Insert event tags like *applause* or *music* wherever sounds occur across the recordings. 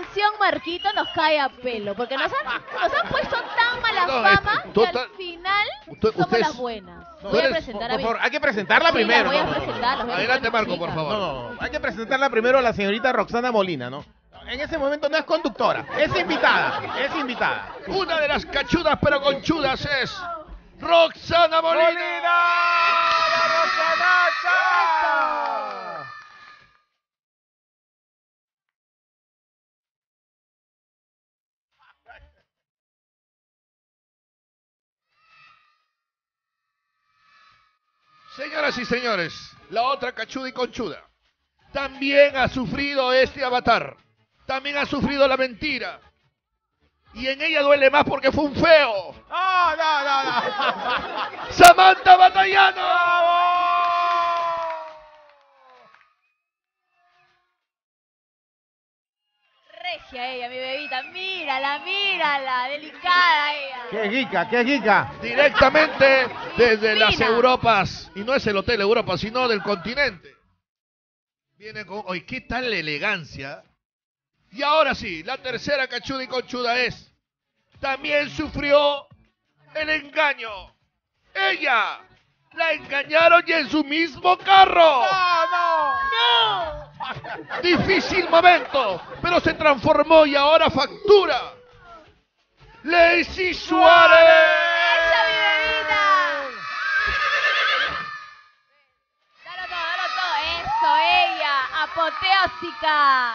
sección, Marquito, nos cae a pelo. Porque nos han, nos han puesto tan mala No, es fama que que al final Usted- somos ustedes- las buenas. Voy a presentar a Por mi... favor, hay que presentarla Sí, primero. voy a No, no, no. presentar, la voy a Adelante, presentar, Marco, por favor. No, no, hay que presentarla primero a la señorita Roxana Molina, ¿no? En ese momento no es conductora, es invitada, es invitada. Una de las cachudas pero conchudas es Roxana Molina. Y señores, la otra cachuda y conchuda también ha sufrido este avatar. También ha sufrido la mentira. Y en ella duele más porque fue un feo. No, no, no, no. *laughs* Samantha Batallano. Regia ella, mi bebita. Mírala, mírala. Delicada ella. Qué gica, qué gica. Directamente desde las. Europas. Y no es el Hotel Europa, sino del continente. Viene con. Oye, ¿qué tal la elegancia? Y ahora sí, la tercera cachuda y conchuda es. También sufrió el engaño. Ella la engañaron y en su mismo carro. ¡No! Difícil momento, pero se transformó y ahora factura. Lacey Suárez. ¡Esa mi bebita! Dalo todo, dalo todo. Eso, ella. Apoteósica.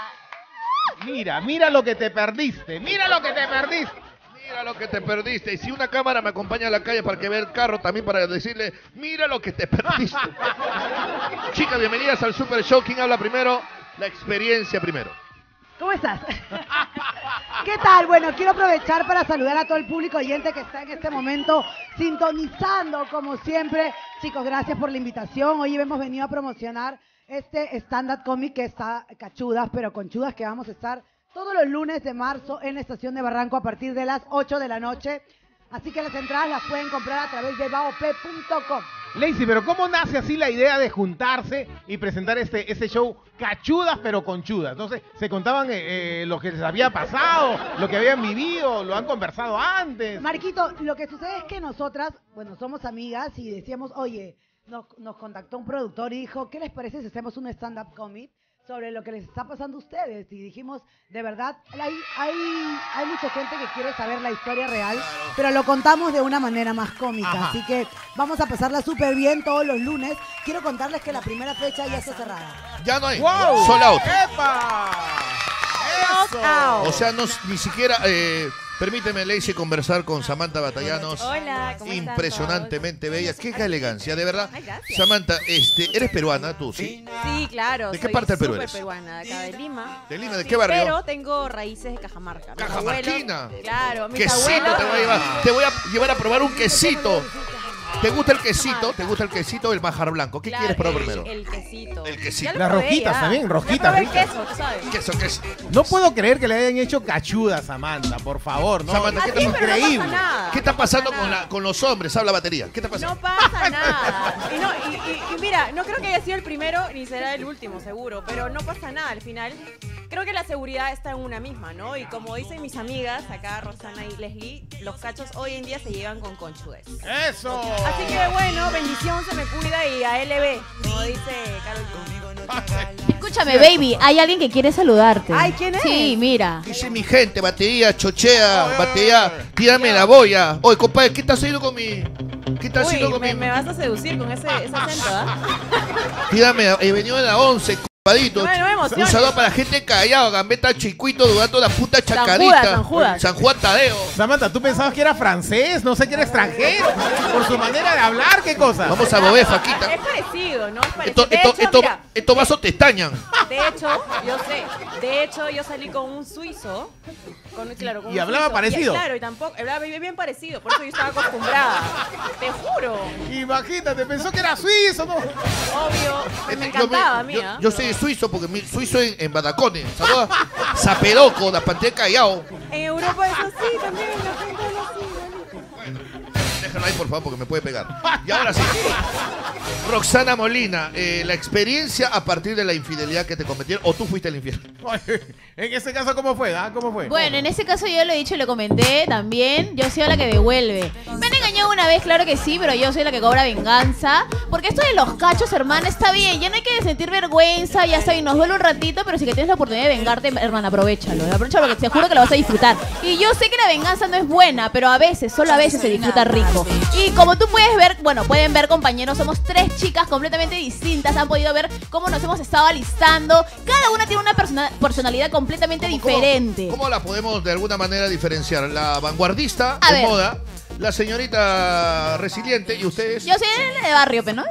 Mira, mira lo que te perdiste, mira lo que te perdiste. Mira lo que te perdiste. Y si una cámara me acompaña a la calle para que vea el carro, también para decirle, mira lo que te perdiste. *laughs* Chicas, bienvenidas al Super Show. ¿Quién habla primero? La experiencia primero. ¿Cómo estás? ¿Qué tal? Bueno, quiero aprovechar para saludar a todo el público oyente que está en este momento sintonizando, como siempre. Chicos, gracias por la invitación. Hoy hemos venido a promocionar este stand-up comic que está cachudas, pero conchudas, que vamos a estar todos los lunes de marzo en la estación de Barranco a partir de las 8 de la noche. Así que las entradas las pueden comprar a través de baop.com. Lacey, pero ¿cómo nace así la idea de juntarse y presentar este, este show cachudas pero conchudas? Entonces, se contaban eh, eh, lo que les había pasado, lo que habían vivido, lo han conversado antes. Marquito, lo que sucede es que nosotras, bueno, somos amigas y decíamos, oye, nos, nos contactó un productor y dijo, ¿qué les parece si hacemos un stand-up comic sobre lo que les está pasando a ustedes? Y dijimos, de verdad, hay, hay, hay mucha gente que quiere saber la historia real, pero lo contamos de una manera más cómica. Ajá. Así que vamos a pasarla súper bien todos los lunes. Quiero contarles que la primera fecha ya está cerrada. Ya no hay. ¡Wow! Sold out. ¡Epa! ¡Eso! O sea, no, ni siquiera. eh, permíteme, Lacey, conversar con Samantha Batallanos. Hola, ¿cómo Impresionantemente bella. Qué elegancia, de verdad. Ay, gracias. Samantha, este, ¿eres peruana tú, sí? Sí, claro. ¿De qué soy parte del Perú súper eres? peruana, de acá de Lima. ¿De Lima? ¿De qué barrio? Pero tengo raíces de Cajamarca. Mis Cajamarquina. Claro, mis Quesito abuelos... te voy a llevar. Te voy a llevar a probar un quesito. ¿Te gusta el quesito? ¿Te gusta el quesito o el majar blanco? ¿Qué Claro, quieres probar el- primero? El quesito. El quesito. Ya lo Las probé, rojitas ya. también, Ya rojitas probé el ricas. queso, tú sabes. Queso, queso. No puedo creer que le hayan hecho cachuda a Samantha, por favor, ¿no? Samantha, ¿qué te sí, pasa? pero no Increíble. pasa nada. ¿Qué está no pasa pasando con, la, con los hombres? Habla batería. ¿Qué está pasando? No pasa *laughs* nada. Y, no, y, y- y mira, no creo que haya sido el primero ni será el último, seguro. Pero no pasa nada. Al final, creo que la seguridad está en una misma, ¿no? Y como dicen mis amigas, acá Rosana y Leslie, los cachos hoy en día se llevan con conchudez. ¡Eso! Así que bueno, bendición se me cuida y a LB, como dice Carol. Escúchame, baby. Hay alguien que quiere saludarte. Ay, ¿quién es? Sí, mira. Dice mi gente, batería, chochea, batería, tírame la boya. Oye, compadre, ¿qué estás haciendo con mi...? ¿Qué estás haciendo con me, mi...? me vas a seducir con ese, ese acento, ¿ah? Tírame, he venido de la 11, compadito. No no. Un saludo para la gente callado, Gambeta, Chicuito, Dudato, la puta chacarita. San Judas. San Juan Tadeo. Samantha, ¿tú pensabas que era francés? No sé que era extranjero. Por su manera de hablar, ¿qué cosa? Vamos a Bobé, Faquita. Es parecido, ¿no? Es parecido. Esto, de esto, hecho, esto, mira, estos vasos te estañan. De hecho, yo sé. De hecho, yo salí con un suizo. Con, claro, con ¿Y un hablaba suizo. parecido? Y, claro, y tampoco. Hablaba bien, bien parecido. Por eso yo estaba acostumbrada. Te juro. Imagínate, pensó que era suizo, ¿no? Obvio. Me encantaba a yo, yo suizo porque suizo en, en Badacones. Saludos a *laughs* Zaperoco, la pantalla callao. En Europa es así también. La gente habla así. Igualito. Déjalo ahí, por favor, porque me puede pegar. Y ahora sí. Roxana Molina, eh, la experiencia a partir de la infidelidad que te cometieron, o tú fuiste el infiel. *laughs* En ese caso, ¿cómo fue? ah? ¿Cómo fue? Bueno, en ese caso yo lo he dicho y lo comenté también. Yo soy la que devuelve. Me han engañado una vez, claro que sí, pero yo soy la que cobra venganza. Porque esto de los cachos, hermana, está bien. Ya no hay que sentir vergüenza, ya está bien, nos duele un ratito, pero si que tienes la oportunidad de vengarte, hermana, aprovechalo. Aprovechalo porque te juro que lo vas a disfrutar. Y yo sé que la venganza no es buena, pero a veces, solo a veces se disfruta rico. Y como tú puedes ver, bueno, pueden ver, compañeros, somos tres chicas completamente distintas. Han podido ver cómo nos hemos estado alistando. Cada una tiene una persona- personalidad completamente ¿Cómo- cómo- diferente. ¿Cómo la podemos de alguna manera diferenciar? La vanguardista A de ver. moda, la señorita resiliente y ustedes. Yo soy la de barrio, pero ¿no?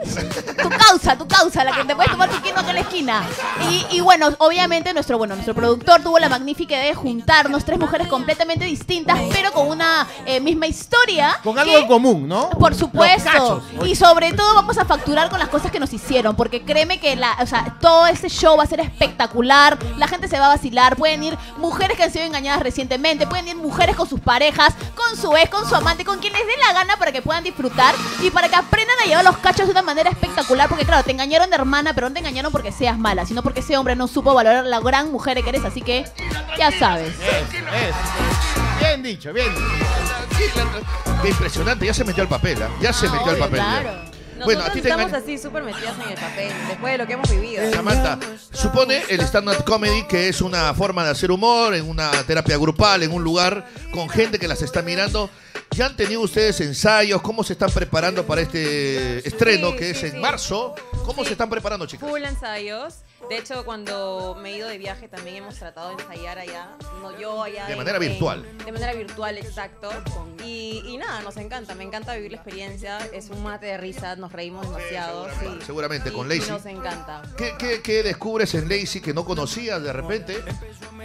Tu causa, tu causa, la que te puedes tomar tu quino acá en la esquina. Y, y bueno, obviamente nuestro, bueno, nuestro productor tuvo la magnífica idea de juntarnos tres mujeres completamente distintas, pero con una eh, misma historia. Con algo que- en común, ¿no? Por supuesto. Y sobre todo vamos a facturar con las cosas que nos hicieron. Porque créeme que la, o sea, todo este show va a ser espectacular. La gente se va a vacilar. Pueden ir mujeres que han sido engañadas recientemente. Pueden ir mujeres con sus parejas, con su ex, con su amante, con quien les dé la gana para que puedan disfrutar. Y para que aprendan a llevar los cachos de una manera espectacular. Porque claro, te engañaron de hermana, pero no te engañaron porque seas mala, sino porque ese hombre no supo valorar la gran mujer que eres. Así que ya sabes. Bien dicho, bien dicho. Impresionante, ya se metió al papel, ¿ah? ya se metió al papel. ya. claro. Bueno, a ti te estamos así súper metidas en el papel, después de lo que hemos vivido. Samantha, supone el stand-up comedy que es una forma de hacer humor en una terapia grupal, en un lugar con gente que las está mirando. ¿Ya han tenido ustedes ensayos? ¿Cómo se están preparando para este estreno que es en marzo? ¿Cómo se están preparando, chicas? Full ensayos. De hecho, cuando me he ido de viaje también hemos tratado de ensayar allá. No yo allá. De en- manera en- virtual. de manera virtual, exacto. Y, y nada, nos encanta. Me encanta vivir la experiencia. Es un mate de risa, nos reímos demasiado. Sí, seguramente, con Y- y Lacey. Nos encanta. ¿Qué, qué, qué descubres en Lacey que no conocías de repente?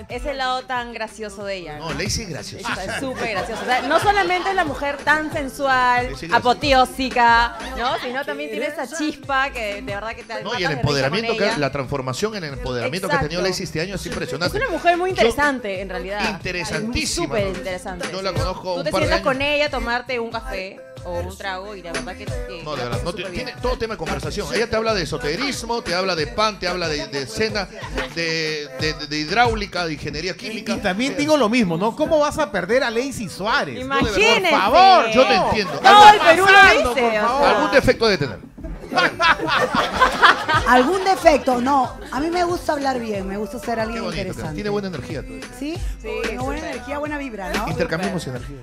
Ese lado tan gracioso de ella. No, Lacey es graciosa. Es súper gracioso. O sea, no solamente es la mujer tan sensual, Sí, sí, graciosa. apoteósica, ¿no? Sino también tiene esa chispa que de verdad que te No, y el empoderamiento, con que, la transformación en el empoderamiento que ha tenido. Lacey este año es Es impresionante. una mujer muy Yo- interesante, en realidad. Interesantísima. Súper interesante. Yo la conozco Tú un te par sientas con ella a tomarte un café o un trago y la verdad que... que No, de verdad, no, te- bien. tiene todo tema de conversación. Ella te habla de esoterismo, te habla de pan, te habla de, de cena, de, de- de hidráulica, de ingeniería química. Y también digo lo mismo, ¿no? ¿Cómo vas a perder a Lacey Suárez? Imagínense. Por favor, Yo no entiendo. Algo- el Perú lo dice. Algún defecto de tener. *laughs* ¿Algún defecto? No, a mí me gusta hablar bien, me gusta ser alguien bonito. interesante. Tiene buena energía. tú. ¿Sí? Sí, Tengo buena energía, buena vibra, ¿no? Intercambiamos energías.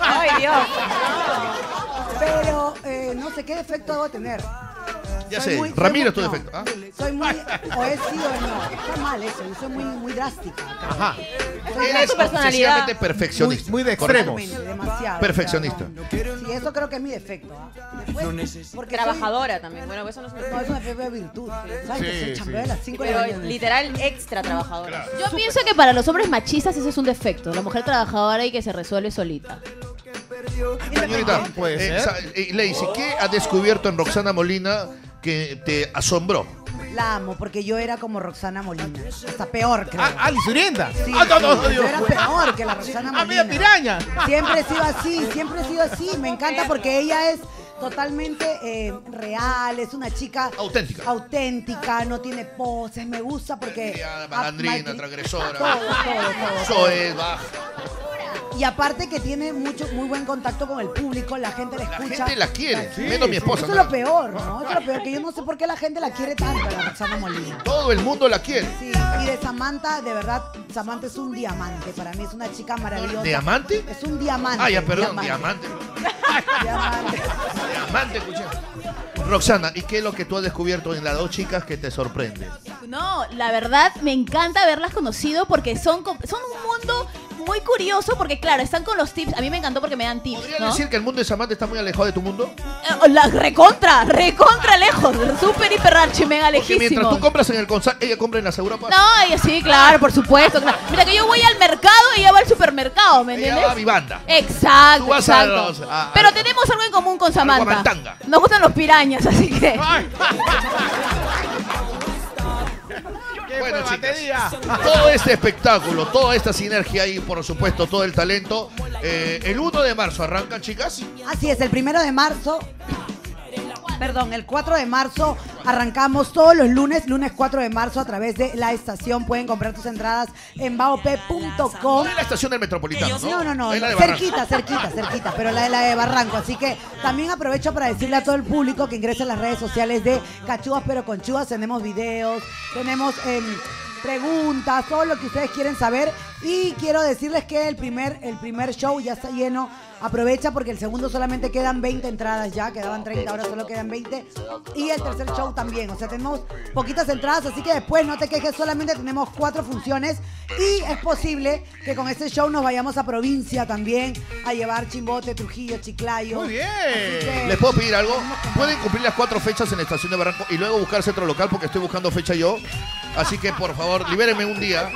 Ay, Dios. Pero eh, no sé qué defecto debo tener. Ya Soy sé, muy- soy Ramiro es tu no, defecto. ¿ah? Soy muy, o he sido, no, está mal eso, yo soy muy, muy drástica. Ajá. Soy Eres obsesivamente perfeccionista. Muy- muy de extremos. Demasiado. Perfeccionista. o sea, no. Sí, eso creo que es mi defecto. ¿ah? Después, porque soy- Trabajadora también. Bueno, eso no es un no, es una fe de virtud. ¿Sabes? que Sí, se chambea sí. a las 5 de la Pero mañana. literal extra trabajadora. Yo pienso que para los hombres machistas ese es un defecto. La mujer trabajadora y que se resuelve solita. Señorita, Puede eh, eh, Lacey, ¿qué ha descubierto en Roxana Molina que te asombró? La amo, porque yo era como Roxana Molina. Hasta peor, creo. Ah, Ali Surienda. Sí, ah, no, no, no, sí, Dios. yo era peor que la Roxana Ah, Molina. piraña. Siempre he sido así, siempre he sido así. Me encanta porque ella es totalmente eh, real, es una chica Auténtica. auténtica, no tiene poses, me gusta porque... Malcri- transgresora. Todo, baja. Y aparte que tiene mucho, muy buen contacto con el público, la gente la La escucha. gente la quiere, Sí, menos mi esposa. Eso es lo peor, ¿no? Eso es lo peor, que yo no sé por qué la gente la quiere tanto, la Roxana Molina. Todo el mundo la quiere. Sí, y de Samantha, de verdad, Samantha es un diamante. Para mí es una chica maravillosa. ¿Diamante? Es un diamante. Ah, ya, perdón, diamante. Diamante. *laughs* Diamante, escuché. Roxana, ¿y qué es lo que tú has descubierto en las dos chicas que te sorprende? No, la verdad me encanta haberlas conocido porque son, son un mundo muy curioso porque claro, están con los tips. A mí me encantó porque me dan tips, ¿Podrías ¿no? decir que el mundo de Samantha está muy alejado de tu mundo? Eh, La recontra, recontra lejos, súper hiper archi mega Porque lejísimo. mientras tú compras en el Consal, ella compra en la Segura Paz. No, ella sí, claro, por supuesto. claro. Mira que yo voy al mercado y ella va al supermercado, ¿me Ella entiendes? va a mi banda. Exacto, Tú vas a exacto. los- a- a- Pero tenemos algo en común con Samantha. Guamantanga. Nos gustan los pirañas, así que. Ay. *laughs* Bueno, Qué Bueno, chicas, todo este espectáculo, toda esta sinergia y, por supuesto, todo el talento. eh, el 1 de marzo arrancan, chicas. Así es, el primero de marzo. Perdón, el 4 de marzo arrancamos todos los lunes, lunes 4 de marzo a través de la estación. Pueden comprar tus entradas en baop.com. En la estación del Metropolitano, ¿no? No, no, cerquita, cerquita, cerquita, pero la de la de Barranco. Así que también aprovecho para decirle a todo el público que ingrese a las redes sociales de Cachúas pero Conchudas. Tenemos videos, tenemos em, preguntas, todo lo que ustedes quieren saber. Y quiero decirles que el primer, el primer show ya está lleno. Aprovecha porque el segundo solamente quedan 20 entradas ya, quedaban 30, ahora solo quedan 20. Y el tercer show también, o sea, tenemos poquitas entradas, así que después no te quejes, solamente tenemos cuatro funciones. Y es posible que con este show nos vayamos a provincia también, a llevar Chimbote, Trujillo, Chiclayo. Muy bien. Que- ¿Les puedo pedir algo? Pueden cumplir las cuatro fechas en la estación de Barranco y luego buscarse otro local porque estoy buscando fecha yo. Así que, por favor, libérenme un día.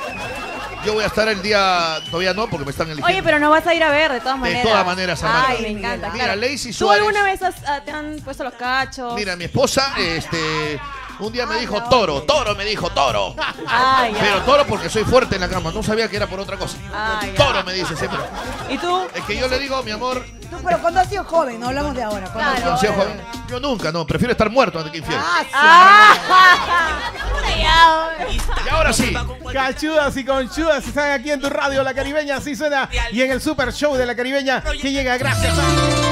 Yo voy a estar el día, todavía no, porque me están eligiendo. Oye, pero nos vas a ir a ver de todas De maneras. todas maneras, hermano. Ay, me encanta. Mira, claro. Lacey ¿Tú Suárez. alguna vez has- ah, te han puesto los cachos? Mira, mi esposa, este, un día me dijo no. toro, toro me dijo toro. Ay. Pero toro porque soy fuerte en la cama, no sabía que era por otra cosa. Ay. Toro me dice siempre. ¿Y tú? Es que yo le digo, mi amor, Tú, pero cuando has sido joven, no hablamos de ahora. cuando has Claro. sido consejo, yo nunca, no, prefiero estar muerto antes que infiel. Ah, sí. Y ahora sí, Cachudas y conchudas están aquí en tu radio La Caribeña, así suena. Y en el super show de La Caribeña que llega gracias a